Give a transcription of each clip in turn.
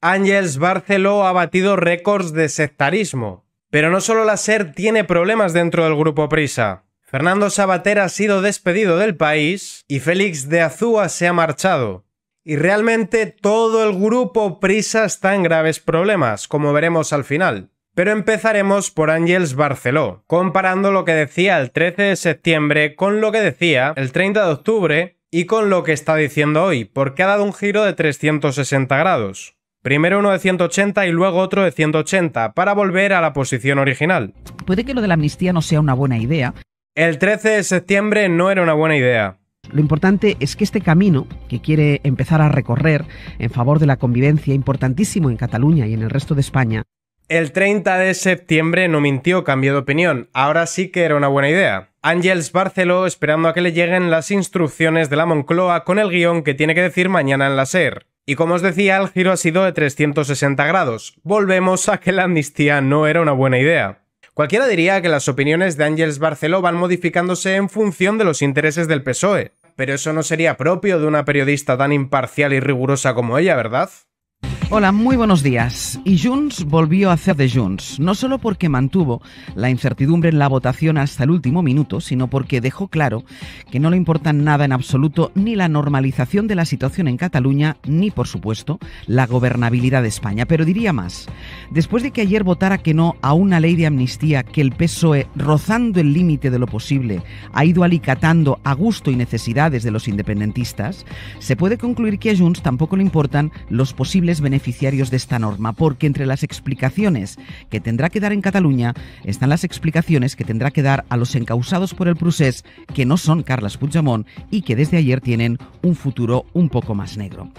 Ángels Barceló ha batido récords de sectarismo. Pero no solo la SER tiene problemas dentro del grupo Prisa. Fernando Sabater ha sido despedido del país y Félix de Azúa se ha marchado. Y realmente todo el grupo Prisa está en graves problemas, como veremos al final. Pero empezaremos por Ángels Barceló, comparando lo que decía el 13 de septiembre con lo que decía el 30 de octubre y con lo que está diciendo hoy, porque ha dado un giro de 360 grados. Primero uno de 180 y luego otro de 180, para volver a la posición original. Puede que lo de la amnistía no sea una buena idea. El 13 de septiembre no era una buena idea. Lo importante es que este camino que quiere empezar a recorrer en favor de la convivencia, importantísimo en Cataluña y en el resto de España, el 30 de septiembre no mintió, cambió de opinión. Ahora sí que era una buena idea. Ángels Barceló esperando a que le lleguen las instrucciones de la Moncloa con el guion que tiene que decir mañana en la SER. Y como os decía, el giro ha sido de 360 grados. Volvemos a que la amnistía no era una buena idea. Cualquiera diría que las opiniones de Ángels Barceló van modificándose en función de los intereses del PSOE, pero eso no sería propio de una periodista tan imparcial y rigurosa como ella, ¿verdad? Hola, muy buenos días. Y Junts volvió a hacer de Junts, no solo porque mantuvo la incertidumbre en la votación hasta el último minuto, sino porque dejó claro que no le importa nada en absoluto ni la normalización de la situación en Cataluña, ni, por supuesto, la gobernabilidad de España. Pero diría más, después de que ayer votara que no a una ley de amnistía que el PSOE, rozando el límite de lo posible, ha ido alicatando a gusto y necesidades de los independentistas, se puede concluir que a Junts tampoco le importan los posibles beneficios beneficiarios de esta norma, porque entre las explicaciones que tendrá que dar en Cataluña están las explicaciones que tendrá que dar a los encausados por el procés, que no son Carles Puigdemont y que desde ayer tienen un futuro un poco más negro.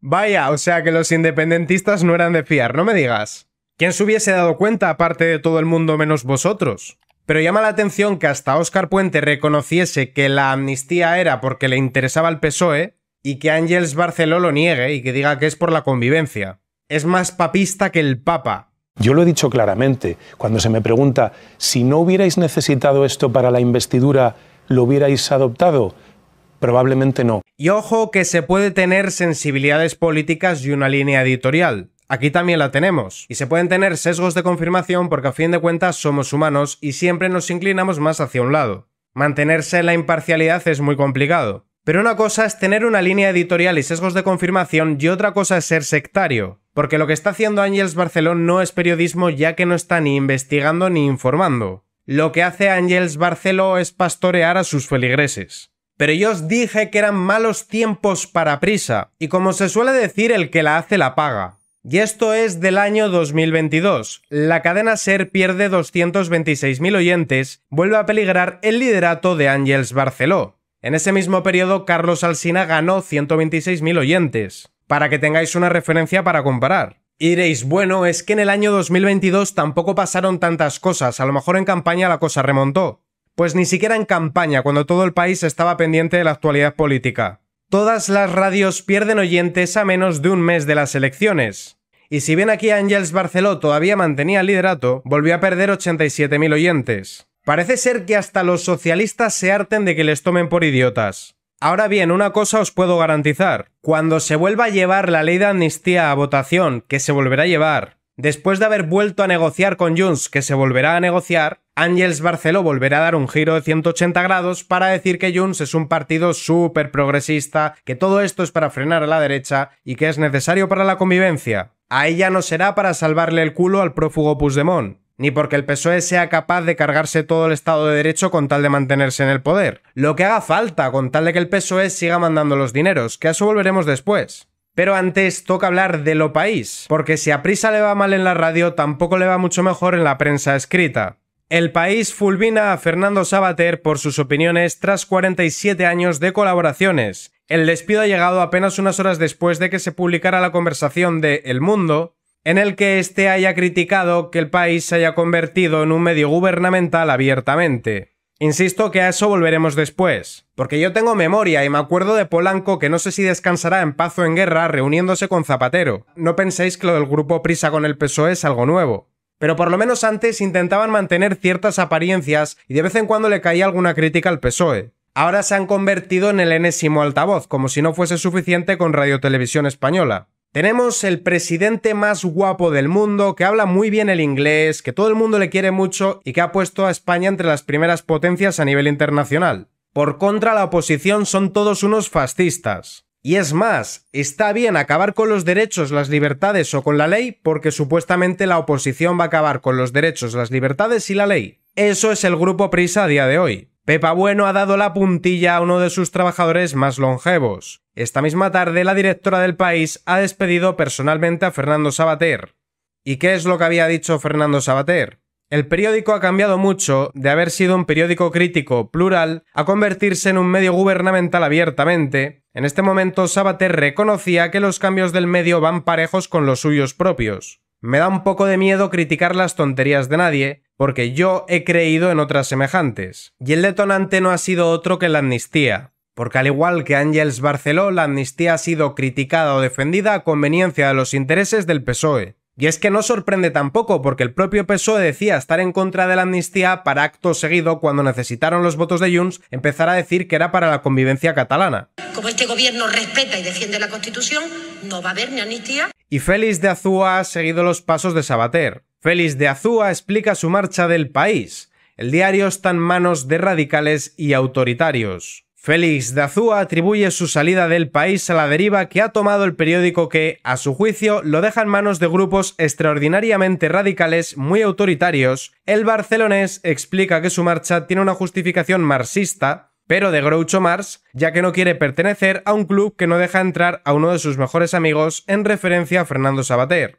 Vaya, o sea que los independentistas no eran de fiar, no me digas. ¿Quién se hubiese dado cuenta aparte de todo el mundo menos vosotros? Pero llama la atención que hasta Óscar Puente reconociese que la amnistía era porque le interesaba al PSOE y que Ángels Barceló lo niegue y que diga que es por la convivencia. Es más papista que el Papa. Yo lo he dicho claramente. Cuando se me pregunta si no hubierais necesitado esto para la investidura, ¿lo hubierais adoptado? Probablemente no. Y ojo que se puede tener sensibilidades políticas y una línea editorial. Aquí también la tenemos. Y se pueden tener sesgos de confirmación porque a fin de cuentas somos humanos y siempre nos inclinamos más hacia un lado. Mantenerse en la imparcialidad es muy complicado. Pero una cosa es tener una línea editorial y sesgos de confirmación y otra cosa es ser sectario. Porque lo que está haciendo Ángels Barcelón no es periodismo ya que no está ni investigando ni informando. Lo que hace Ángels Barceló es pastorear a sus feligreses. Pero yo os dije que eran malos tiempos para prisa, y como se suele decir, el que la hace la paga. Y esto es del año 2022. La cadena SER pierde 226.000 oyentes, vuelve a peligrar el liderato de Ángels Barceló. En ese mismo periodo, Carlos Alsina ganó 126.000 oyentes, para que tengáis una referencia para comparar. Y diréis, bueno, es que en el año 2022 tampoco pasaron tantas cosas, a lo mejor en campaña la cosa remontó. Pues ni siquiera en campaña, cuando todo el país estaba pendiente de la actualidad política. Todas las radios pierden oyentes a menos de un mes de las elecciones. Y si bien aquí Ángels Barceló todavía mantenía el liderato, volvió a perder 87.000 oyentes. Parece ser que hasta los socialistas se harten de que les tomen por idiotas. Ahora bien, una cosa os puedo garantizar. Cuando se vuelva a llevar la ley de amnistía a votación, que se volverá a llevar, después de haber vuelto a negociar con Junts, que se volverá a negociar, Ángels Barceló volverá a dar un giro de 180 grados para decir que Junts es un partido súper progresista, que todo esto es para frenar a la derecha y que es necesario para la convivencia. Ahí ya no será para salvarle el culo al prófugo Puigdemont ni porque el PSOE sea capaz de cargarse todo el Estado de Derecho con tal de mantenerse en el poder. Lo que haga falta con tal de que el PSOE siga mandando los dineros, que a eso volveremos después. Pero antes toca hablar de lo país, porque si a Prisa le va mal en la radio, tampoco le va mucho mejor en la prensa escrita. El país fulmina a Fernando Sabater por sus opiniones tras 47 años de colaboraciones. El despido ha llegado apenas unas horas después de que se publicara la conversación de El Mundo, en el que éste haya criticado que el país se haya convertido en un medio gubernamental abiertamente. Insisto que a eso volveremos después, porque yo tengo memoria y me acuerdo de Polanco que no sé si descansará en paz o en guerra reuniéndose con Zapatero. No penséis que lo del grupo Prisa con el PSOE es algo nuevo. Pero por lo menos antes intentaban mantener ciertas apariencias y de vez en cuando le caía alguna crítica al PSOE. Ahora se han convertido en el enésimo altavoz, como si no fuese suficiente con Radio Televisión Española. Tenemos el presidente más guapo del mundo, que habla muy bien el inglés, que todo el mundo le quiere mucho y que ha puesto a España entre las primeras potencias a nivel internacional. Por contra, la oposición son todos unos fascistas. Y es más, está bien acabar con los derechos, las libertades o con la ley porque supuestamente la oposición va a acabar con los derechos, las libertades y la ley. Eso es el grupo Prisa a día de hoy. Pepa Bueno ha dado la puntilla a uno de sus trabajadores más longevos. Esta misma tarde la directora del país ha despedido personalmente a Fernando Sabater. ¿Y qué es lo que había dicho Fernando Sabater? El periódico ha cambiado mucho de haber sido un periódico crítico plural a convertirse en un medio gubernamental abiertamente. En este momento Sabater reconocía que los cambios del medio van parejos con los suyos propios. Me da un poco de miedo criticar las tonterías de nadie, porque yo he creído en otras semejantes. Y el detonante no ha sido otro que la amnistía. Porque al igual que Ángels Barceló, la amnistía ha sido criticada o defendida a conveniencia de los intereses del PSOE. Y es que no sorprende tampoco, porque el propio PSOE decía estar en contra de la amnistía para acto seguido, cuando necesitaron los votos de Junts, empezar a decir que era para la convivencia catalana. Como este gobierno respeta y defiende la Constitución, no va a haber ni amnistía. Y Félix de Azúa ha seguido los pasos de Sabater. Félix de Azúa explica su marcha del país. El diario está en manos de radicales y autoritarios. Félix de Azúa atribuye su salida del país a la deriva que ha tomado el periódico que, a su juicio, lo deja en manos de grupos extraordinariamente radicales muy autoritarios. El barcelonés explica que su marcha tiene una justificación marxista, pero de Groucho Marx, ya que no quiere pertenecer a un club que no deja entrar a uno de sus mejores amigos en referencia a Fernando Sabater.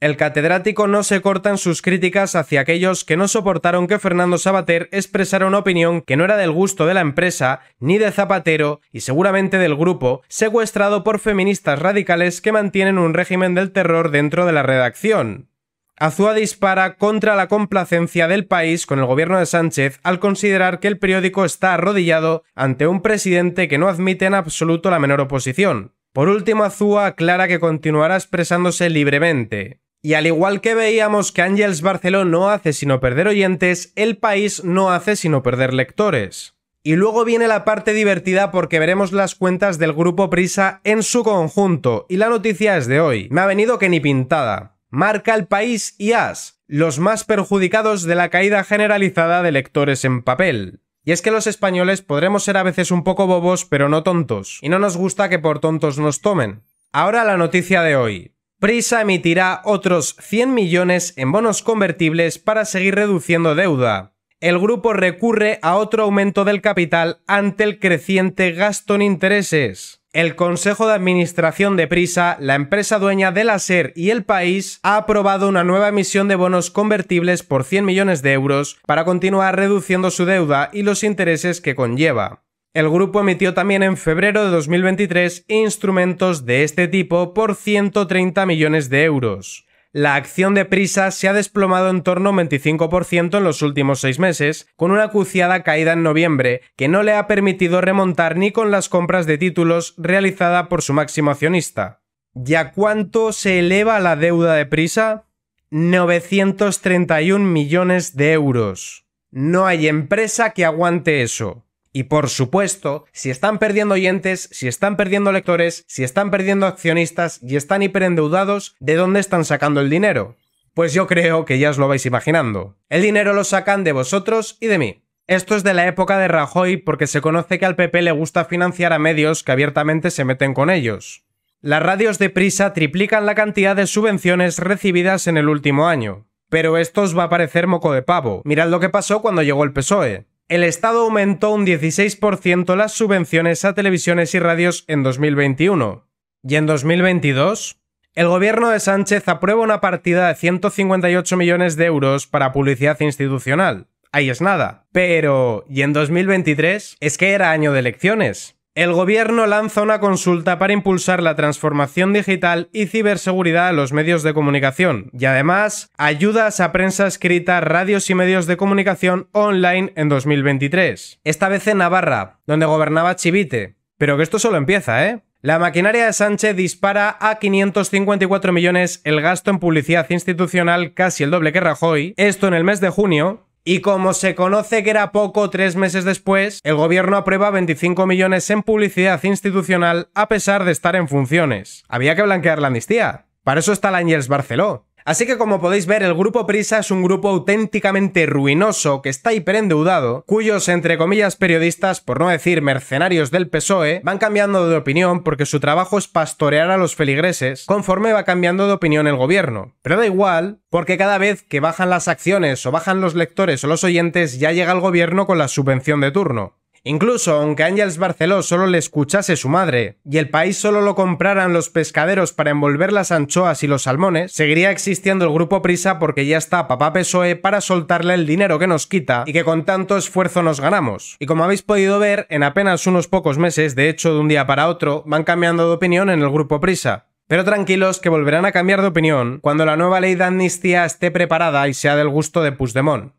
El catedrático no se corta en sus críticas hacia aquellos que no soportaron que Fernando Sabater expresara una opinión que no era del gusto de la empresa, ni de Zapatero, y seguramente del grupo, secuestrado por feministas radicales que mantienen un régimen del terror dentro de la redacción. Azúa dispara contra la complacencia del país con el gobierno de Sánchez al considerar que el periódico está arrodillado ante un presidente que no admite en absoluto la menor oposición. Por último, Azúa aclara que continuará expresándose libremente. Y al igual que veíamos que Ángels Barceló no hace sino perder oyentes, el país no hace sino perder lectores. Y luego viene la parte divertida porque veremos las cuentas del grupo Prisa en su conjunto, y la noticia es de hoy. Me ha venido que ni pintada. Marca el país y As, los más perjudicados de la caída generalizada de lectores en papel. Y es que los españoles podremos ser a veces un poco bobos, pero no tontos, y no nos gusta que por tontos nos tomen. Ahora la noticia de hoy. Prisa emitirá otros 100 millones en bonos convertibles para seguir reduciendo deuda. El grupo recurre a otro aumento del capital ante el creciente gasto en intereses. El Consejo de Administración de Prisa, la empresa dueña de la SER y el país, ha aprobado una nueva emisión de bonos convertibles por 100 millones de euros para continuar reduciendo su deuda y los intereses que conlleva. El grupo emitió también en febrero de 2023 instrumentos de este tipo por 130 millones de euros. La acción de Prisa se ha desplomado en torno a un 25% en los últimos seis meses, con una acuciada caída en noviembre que no le ha permitido remontar ni con las compras de títulos realizada por su máximo accionista. ¿Y a cuánto se eleva la deuda de Prisa? 931 millones de euros. No hay empresa que aguante eso. Y por supuesto, si están perdiendo oyentes, si están perdiendo lectores, si están perdiendo accionistas y están hiperendeudados, ¿de dónde están sacando el dinero? Pues yo creo que ya os lo vais imaginando. El dinero lo sacan de vosotros y de mí. Esto es de la época de Rajoy porque se conoce que al PP le gusta financiar a medios que abiertamente se meten con ellos. Las radios de prisa triplican la cantidad de subvenciones recibidas en el último año. Pero esto os va a parecer moco de pavo. Mirad lo que pasó cuando llegó el PSOE el Estado aumentó un 16% las subvenciones a televisiones y radios en 2021. ¿Y en 2022? El gobierno de Sánchez aprueba una partida de 158 millones de euros para publicidad institucional. Ahí es nada. Pero, ¿y en 2023? Es que era año de elecciones. El gobierno lanza una consulta para impulsar la transformación digital y ciberseguridad de los medios de comunicación y además ayudas a prensa escrita, radios y medios de comunicación online en 2023. Esta vez en Navarra, donde gobernaba Chivite. Pero que esto solo empieza, ¿eh? La maquinaria de Sánchez dispara a 554 millones el gasto en publicidad institucional, casi el doble que Rajoy, esto en el mes de junio, Y como se conoce que era poco tres meses después, el gobierno aprueba 25 millones en publicidad institucional a pesar de estar en funciones. Había que blanquear la amnistía. Para eso está el Ángels Barceló. Así que como podéis ver, el grupo Prisa es un grupo auténticamente ruinoso que está hiperendeudado, cuyos entre comillas periodistas, por no decir mercenarios del PSOE, van cambiando de opinión porque su trabajo es pastorear a los feligreses conforme va cambiando de opinión el gobierno. Pero da igual, porque cada vez que bajan las acciones o bajan los lectores o los oyentes ya llega el gobierno con la subvención de turno. Incluso aunque Ángels Barceló solo le escuchase su madre y el país solo lo compraran los pescaderos para envolver las anchoas y los salmones, seguiría existiendo el grupo Prisa porque ya está papá PSOE para soltarle el dinero que nos quita y que con tanto esfuerzo nos ganamos. Y como habéis podido ver, en apenas unos pocos meses, de hecho de un día para otro, van cambiando de opinión en el grupo Prisa. Pero tranquilos que volverán a cambiar de opinión cuando la nueva ley de amnistía esté preparada y sea del gusto de Puigdemont.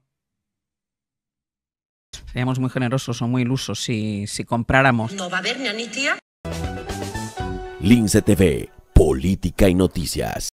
Seríamos muy generosos o muy ilusos si, si compráramos. No va a haber ni amnistía. Lince TV, Política y Noticias.